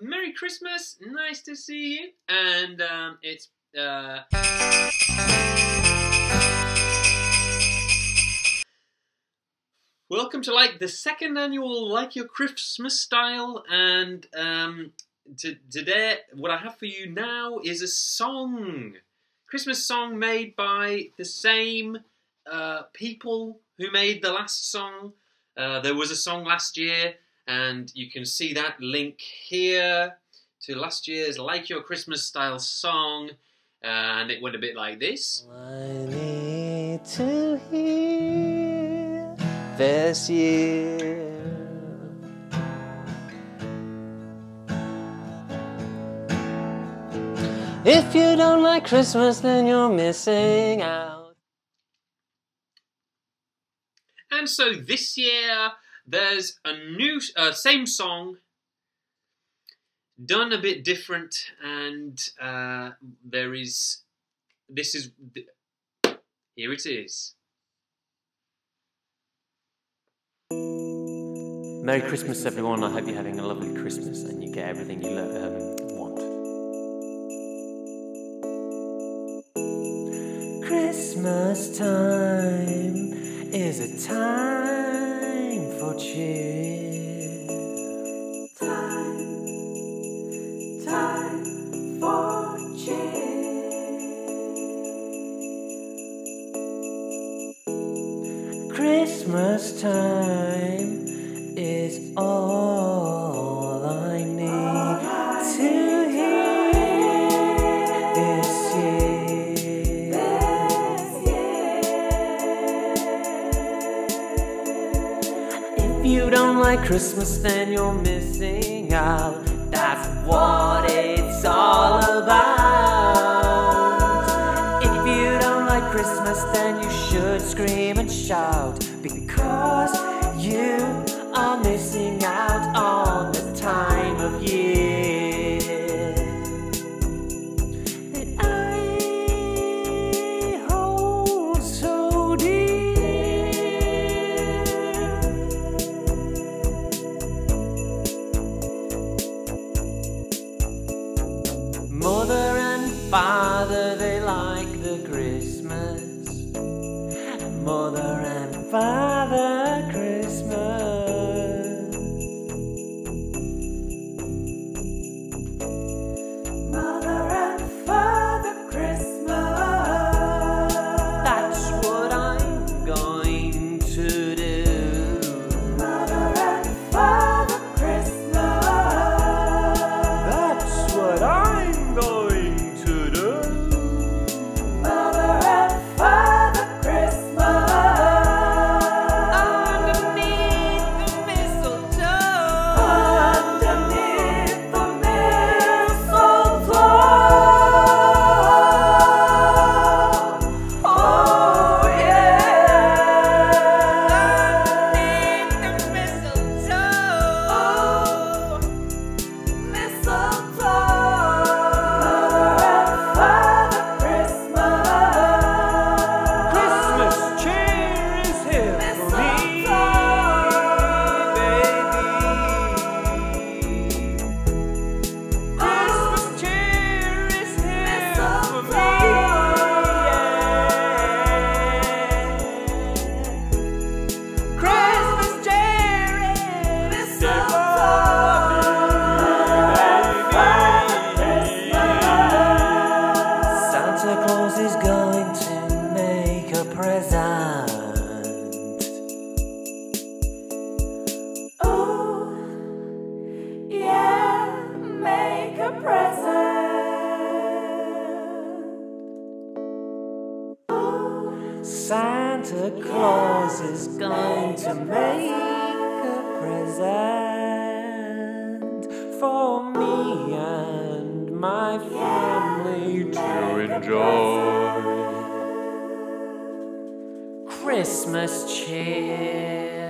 Merry Christmas. Nice to see you. And um, it's. Uh... Welcome to like the second annual Like Your Christmas Style, and um, to, today what I have for you now is a song, Christmas song made by the same uh, people who made the last song. Uh, there was a song last year and you can see that link here to last year's Like Your Christmas Style song, uh, and it went a bit like this. I need to hear this year. If you don't like Christmas, then you're missing out. And so this year, there's a new, uh, same song, done a bit different, and uh, there is, this is, here it is. Merry Christmas, everyone. I hope you're having a lovely Christmas and you get everything you um, want. Christmas time is a time for cheer. Time, time for cheer. Christmas time is all If you don't like Christmas, then you're missing out. That's what it's all about. If you don't like Christmas, then you should scream and shout because you are missing out father, they like the Christmas. Mother and father, Santa Claus is going to make a present for me and my family to enjoy. Christmas cheer.